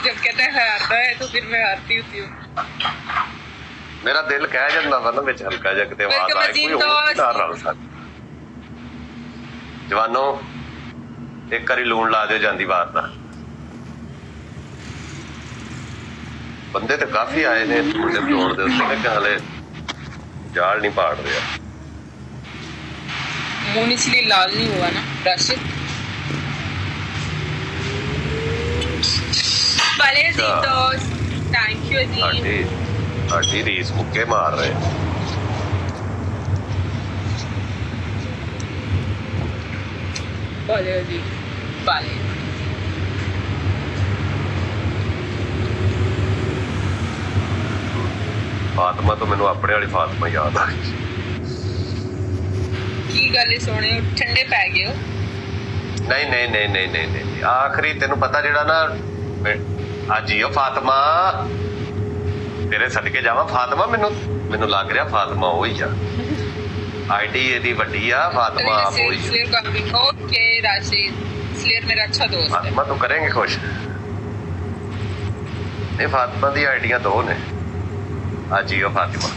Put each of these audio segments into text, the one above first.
जब कहता है हारता है तो फिर मैं हारती होती हूँ ਮੇਰਾ ਦਿਲ ਕਹਿ ਜਾਂਦਾ ਵਾ ਨਾ ਵਿੱਚ ਹਲਕਾ ਜਿਹਾ ਕਿਤੇ ਆਵਾਜ਼ Welcome, ਆਏ ਕੋਈ ਅਜ਼ੀਮ ਹੋਰ ਦੋਸਤ। ਨਾਲ ਰਲ ਸਕਦਾ ਜਵਾਨੋ ਇੱਕ ਵਾਰੀ ਲੂਣ ਲਾ ਦਿਓ ਜਾਂਦੀ ਬਾਤ ਦਾ ਬੰਦੇ ਤਾਂ ਕਾਫੀ ਆਏ ਨੇ ਮੁੰਡੇ ਬਲੋਣ ਦੇ ਉੱਤੇ ਕਿ ਹਲੇ ਜਾਲ ਨਹੀਂ ਪਾੜ ਰਿਹਾ मुंह इसलिए लाल नहीं हुआ ना राशिद Valentitos. Thank you ਜੀ। ਸਾਡੀ ਸਾਡੀ ਰੀਸ ਮੁੱਕੇ ਮਾਰ ਰਹੇ। Valeu ਜੀ Valeu ਫਾਤਮਾ ਤੋਂ ਮੈਨੂੰ ਆਪਣੇ ਵਾਲੀ ਫਾਤਮਾ ਯਾਦ ਆ ਗਈ। ਕੀ ਗੱਲ ਹੈ ਸੋਹਣੇ ਠੰਡੇ ਪੈ ਗਏ ਹੋ? ਨਹੀਂ ਨਹੀਂ ਨਹੀਂ ਨਹੀਂ ਨਹੀਂ ਨਹੀਂ ਆਖਰੀ ਤੈਨੂੰ ਪਤਾ ਜਿਹੜਾ ਨਾ ਹਾਜੀ ਉਹ ਫਾਤਿਮਾ। ਤੇਰੇ ਸਦਕੇ ਜਾਵਾਂ ਫਾਤਿਮਾ ਮੈਨੂੰ। ਮੈਨੂੰ ਲੱਗ ਰਿਹਾ ਫਾਤਿਮਾ ਉਹ ਹੀ ਆ। ਆਈਡੀ ਇਹਦੀ ਵੱਡੀ ਆ ਫਾਤਿਮਾ ਆਪ ਹੋਈ ਸਲੀਰ ਕਾਫੀ ਓਕੇ ਰਾਸ਼ੀਦ ਸਲੀਰ ਮੇਰਾ ਅੱਛਾ ਦੋਸਤ ਹੈ। ਫਾਤਿਮਾ ਤੂੰ ਕਰੇਂਗੇ ਖੁਸ਼? ਇਹ ਫਾਤਿਮਾ ਦੀ ਆਈਡੀਆਂ ਦੋ ਨੇ। ਹਾਜੀ ਉਹ Fatima.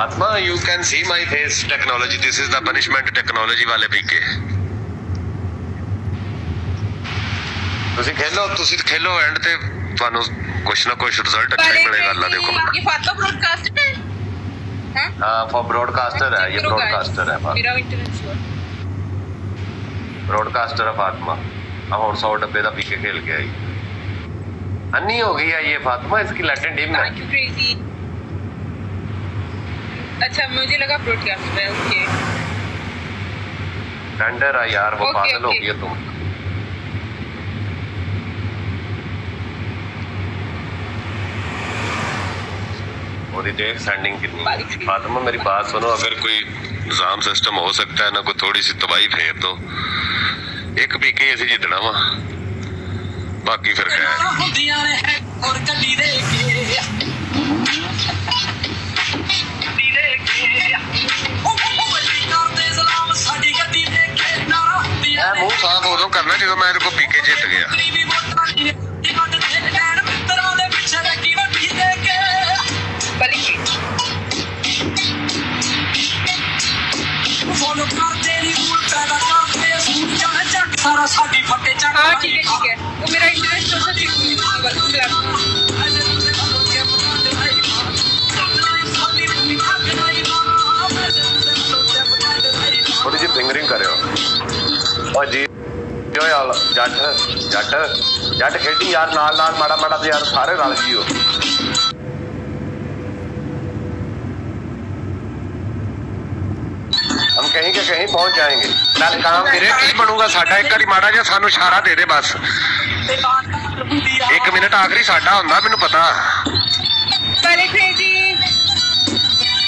Atma, you can see my face technology. This is the punishment technology wale. ਤੁਸੀਂ ਖੇਲੋ ਤੁਸੀਂ ਖੇਲੋ ਐਂਡ ਤੇ ਤੁਹਾਨੂੰ ਕੁਛ ਨਾ ਕੁਛ ਰਿਜ਼ਲਟ ਅੱਛਾ ਹੀ ਮਿਲੇਗਾ ਅੱਲਾ ਦੇ ਹੁਕਮ ਨਾਲ ये फातो ब्रॉडकास्ट है हाँ हाँ फॉर ब्रॉडकास्टर है ये करो guys। ब्रॉडकास्टर है मेरा इंटरनेट स्लो ब्रॉडकास्टर है फातिमा अब और सौ डब्बे का पीके खेल के आई अन्नी हो गई है ये फातिमा इसकी लैटिन टीम थैंक में यू क्रेजी अच्छा मुझे लगा ब्रॉडकास्ट है ओके टेंडर है यार वो Okay, पागल हो okay. गई है तुम पूरी देर स्टैंडिंग फातिमा मेरी बात सुनो अगर कोई निज़ाम सिस्टम हो सकता है ना कोई थोड़ी सी तबाही फेर दो तो। एक पी के असी जितना वा। बाकी फिर खैर। मैं मूह साफ़ उदों करना जो तो मैं पीके जित गया। ठीक है ठीक है वो मेरा इंटरनेट थोड़ा सा ठीक है वेलकम बैक ਥੋੜੀ ਜਿਹੀ ਫਿੰਗਰਿੰਗ ਕਰਿਓ ਓ ਜੀ ਓ ਯਾਰ ਜੱਟ ਜੱਟ ਜੱਟ ਖੇਡੀ ਯਾਰ ਨਾਲ ਨਾਲ ਮਾੜਾ ਮਾੜਾ ਤੇ ਯਾਰ ਸਾਰੇ ਰਲ ਜੀਓ ਤੱਕ ਅਸੀਂ ਪਹੁੰਚ ਜਾਏਗੇ। ਨਾਲ ਕੰਮ ਵੀਰੇ ਕੀ ਬਣੂਗਾ ਸਾਡਾ? ਇੱਕ ਵਾਰੀ ਮਾੜਾ ਜਿਹਾ ਸਾਨੂੰ ਇਸ਼ਾਰਾ ਦੇ ਦੇ ਬਸ। ਇੱਕ ਮਿੰਟ ਆਖਰੀ ਸਾਡਾ ਹੁੰਦਾ ਮੈਨੂੰ ਪਤਾ। ਪਰਖੇ ਜੀ।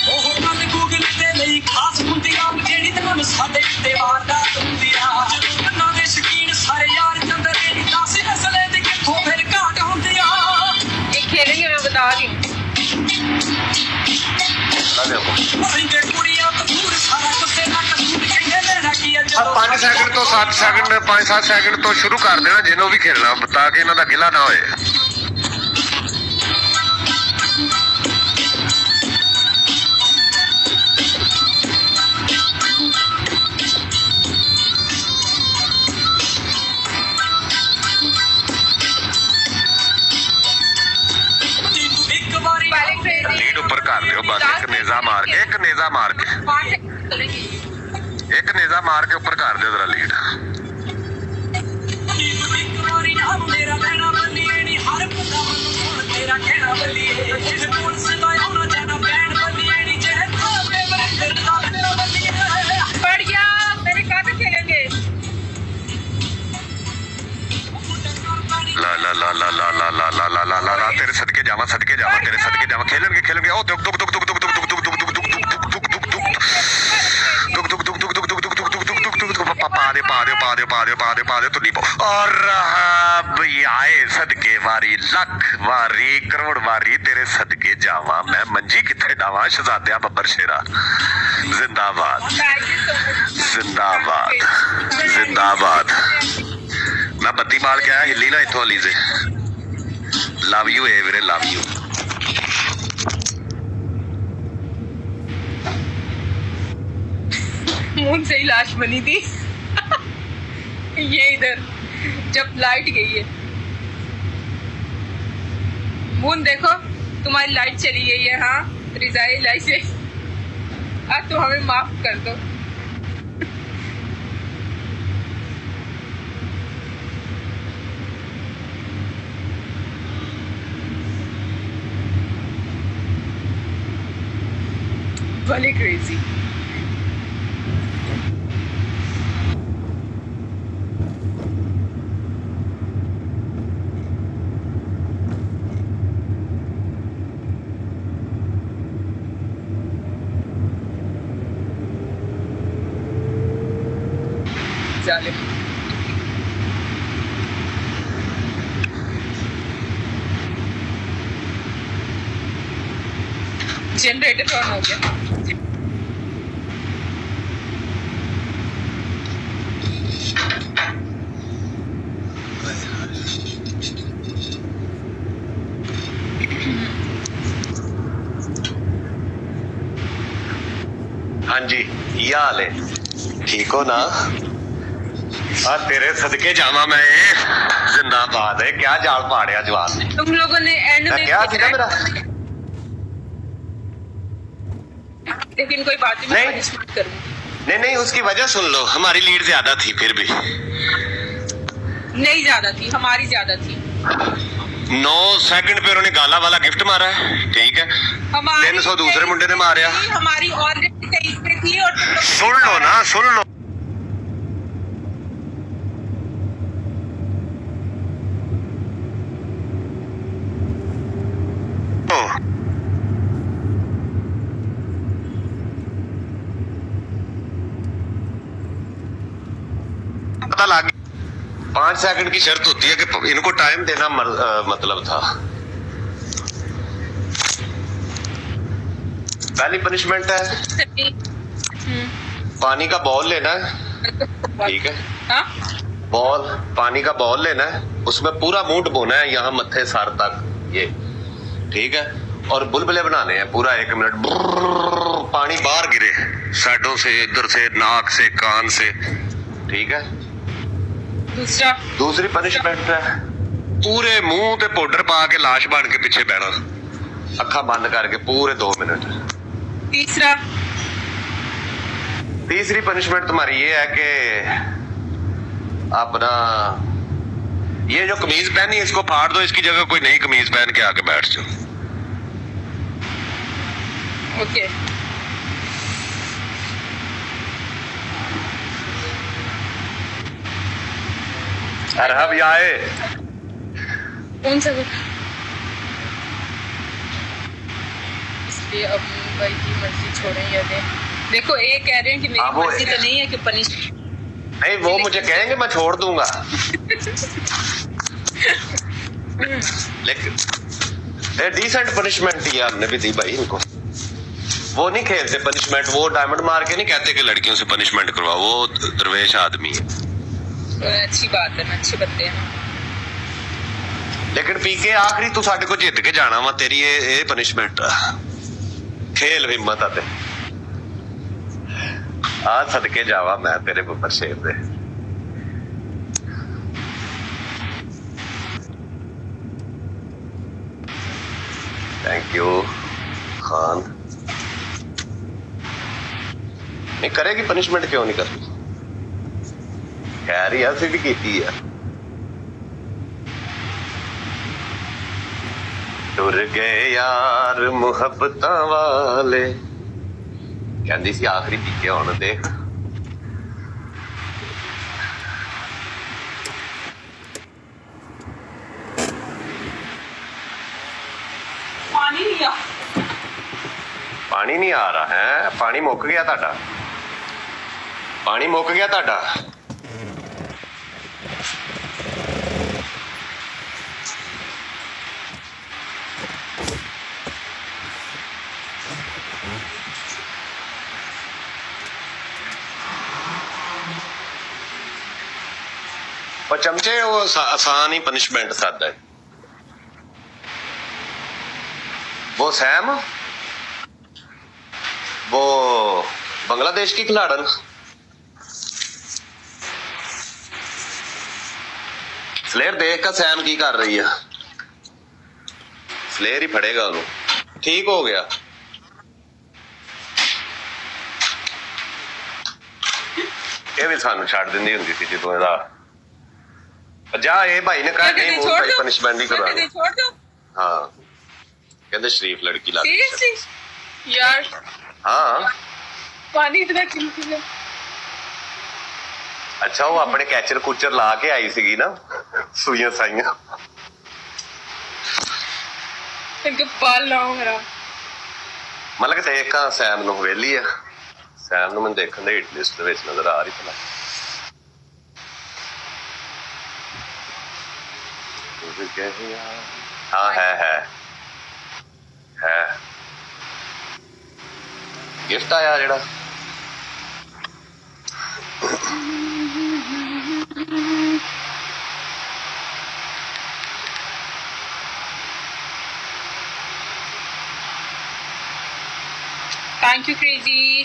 ਉਹ ਹੁਕਮਾਂ ਦੇ ਗੂਗਲ ਤੇ ਲਈ ਖਾਸ ਹੁੰਦੀਆਂ ਜਿਹੜੀ ਤੁਹਾਨੂੰ ਸਾਡੇ ਤੇ ਵਾਰਦਾ ਹੁੰਦੀਆਂ ਜੁਰਨਾਂ ਦੇ ਸ਼ਕੀਨ ਸਾਰੇ ਯਾਰ ਚੰਦਰੇ ਦੀ ਦਾਸ ਨਸਲੇ ਦੇ ਕਿੱਥੋਂ ਫਿਰ ਘਾਟ ਹੁੰਦੀਆਂ ਇਹ ਖੇੜੀ ਮੈਂ ਬਤਾ ਦੀ ਸੈਕਿੰਡ ਤੋਂ 7 ਸੈਕਿੰਡ 5-7 ਸੈਕਿੰਡ ਤੋਂ ਸ਼ੁਰੂ ਕਰ ਦੇਣਾ ਜਿਹਨੂੰ ਵੀ ਖੇਡਣਾ ਤਾਂ ਕਿ ਇਹਨਾਂ ਦਾ ਗਿਲਾ ਨਾ ਹੋਏ ਤੈਨੂੰ ਇੱਕ ਵਾਰੀ पहले क्रेजी ਲੀਡ ਉੱਪਰ ਕਰ ਦਿਓ ਬਸ ਇੱਕ ਨੇਜ਼ਾ ਮਾਰ नेजा मार के ऊपर कर दो लीड मेरा बनी हर वारी करोड़ वारी तेरे सदके जावा। मैं मंजी किथे डावा? शहजादिया बब्बर शेरा। जिंदाबाद। जिंदाबाद। जिंदाबाद। मैं बत्ती बाल के आया हिली ना इथों अली से लव यू ए वीरे लव यू मून से ही लाश बनी थी। ये इधर, जब लाइट गई है। मून देखो, तुम्हारी लाइट चली गई है हाँ रिजाई लाइट से। अब तो हमें माफ़ कर दो। भले क्रेजी जालिम जनरेटर ऑन हो गया। हाँ जी ये है। ठीक हो ना? आ तेरे सदके जावा मैं जिंदाबाद है क्या जाल पाड़िया जवान ने? तुम लोगों ने एंड में क्या थी ना मेरा? लेकिन कोई बात नहीं नहीं। पनिशमेंट करूँगी नहीं नहीं उसकी वजह सुन लो हमारी लीड ज़्यादा थी फिर भी। नहीं ज़्यादा थी हमारी ज़्यादा थी। नौ सेकंड पे उन्होंने गाला वाला गिफ्ट मारा है ठीक है? हमारी 300 दूसरे मुंडे ने मारिया हमारी ऑलरेडी तेईस पे थी और तुम लोग- सुन लो ना सुन लो ओ, पता लग गया। पाँच सेकंड की शर्त होती है कि इनको टाइम देना मतलब था। पहली पनिशमेंट है। हम्म, पानी का बॉल लेना है। ठीक है। हाँ? बॉल पानी का बॉल लेना है। उसमें पूरा मूड बोना है यहाँ मत्थे सर तक। ये। ठीक है। और बुलबुले बनाने हैं पूरा एक मिनट। पानी बाहर गिरे। साइडों से इधर से नाक से कान से। ठीक है। दूसरा। दूसरी पनिशमेंट है। पूरे मुँह ते पाउडर पा के लाश बन के पीछे बैठा। अखा बंद करके पूरे दो मिनट। तीसरा। तीसरी पनिशमेंट तुम्हारी ये है कि अपना ये जो कमीज पहनी है इसको फाड़ दो इसकी जगह कोई नई कमीज पहन के आके बैठ जाओ। ओके अरहब या आए कौन सा इसलिए अब मुंबई की मर्ज़ी छोड़ें या दें। देखो ये कह रहे हैं कि मेरी हाँ, मर्ज़ी तो नहीं है कि पनिश नहीं वो मुझे कहेंगे मैं छोड़ दूँगा। लेकिन डिसेंट पनिशमेंट दिया हमने भी दी भाई इनको। वो नहीं खेलते पनिशमेंट वो डायमंड मार के नहीं कहते कि लड़कियों से पनिशमेंट करवाओ वो दरवेश आदमी है। अच्छी बात है ना अच्छे बंदे हैं लेकिन पीके आखिरी तू ਸਾਡੇ ਕੋ ਜਿੱਤ ਕੇ ਜਾਣਾ ਵਾ ਤੇਰੀ ਇਹ ਇਹ ਪਨਿਸ਼ਮੈਂਟ ਖੇਲ ਹਿੰਮਤ ਆ ਤੇ ਆ ਸਦਕੇ ਜਾਵਾ ਮੈਂ ਤੇਰੇ ਬੱਬਰ ਸ਼ੇਰ ਦੇ थैंक यू खान नहीं करेगी पनिशमेंट क्यों नहीं करती खैर ही असि भी की है ਟੁਰ ਗਏ ਯਾਰ ਮੁਹੱਬਤਾਂ ਵਾਲੇ ਕਹਿੰਦੀ ਸੀ ਆਖਰੀ ਪੀਕੇ ਆਉਣ ਦੇ नहीं आ ਪਾਣੀ ਨਹੀਂ ਆ ਰਿਹਾ ਹੈ ਪਾਣੀ ਮੁੱਕ ਗਿਆ ਤੁਹਾਡਾ ਪਾਣੀ ਮੁੱਕ ਗਿਆ ਤੁਹਾਡਾ ਉਹ ਚਮਚੇ ਉਹ ਆਸਾ- ਆਸਾਨ ਹੀ ਪਨਿਸ਼ਮੈਂਟ ਸਾਦਾ ਹੈ वो सैम वो बांग्लादेश की खिलाड़न ਫਲੇਅਰ ਦੇਖ ਕੇ ਸੈਮ ਕੀ ਕਰ ਰਹੀ ਆ ਫਲੇਅਰ ਹੀ ਫੜੇਗਾ ਉਹਨੂੰ ਠੀਕ ਹੋ ਗਿਆ ਇਹ ਵੀ ਸਾਨੂੰ ਛੱਡ ਦਿੰਦੀ ਹੁੰਦੀ ਸੀ ਜਦੋਂ ਇਹਦਾ ਜਾ ਇਹ ਭਾਈ ਨੇ ਕਹਾ ਉਹ ਭਾਈ ਪਨਿਸ਼ਮੈਂਟ ਹੀ ਕਰਾ ਦੇ ਛੋੜ ਦੋ ਹਾਂ। ਕਹਿੰਦੇ ਸ਼ਰੀਫ ਲੜਕੀ ਲੱਗ ਸੀਰੀਅਸਲੀ ਯਾਰ। ਹਾਂ। ਪਾਣੀ ਇਤਨਾ ਕਿਲਕੀ ਨੇ। ਅੱਛਾ ਉਹ ਆਪਣੇ ਕੈਚਰ ਕੁਚਰ ਲਾ ਕੇ ਆਈ ਸੀਗੀ ਨਾ। ਸੂਈਆਂ ਸਾਈਆਂ। ਇਨਕੇ ਪਾਲ ਲਾਉ ਮੇਰਾ। ਮਤਲਬ ਕਿ ਦੇਖਾਂ ਸੈਮ ਨੂੰ ਹਵੇਲੀ ਆ। ਸੈਮ ਨੂੰ ਮੈਂ ਦੇਖਣ ਦੇ ਹਿਟ ਲਿਸਟ ਦੇ ਵਿੱਚ ਨਜ਼ਰ ਆ ਰਹੀ ਪਹਿਲਾਂ गया हाँ है। है। है गिफ्ट आया जेड़ा थैंक यू क्रेजी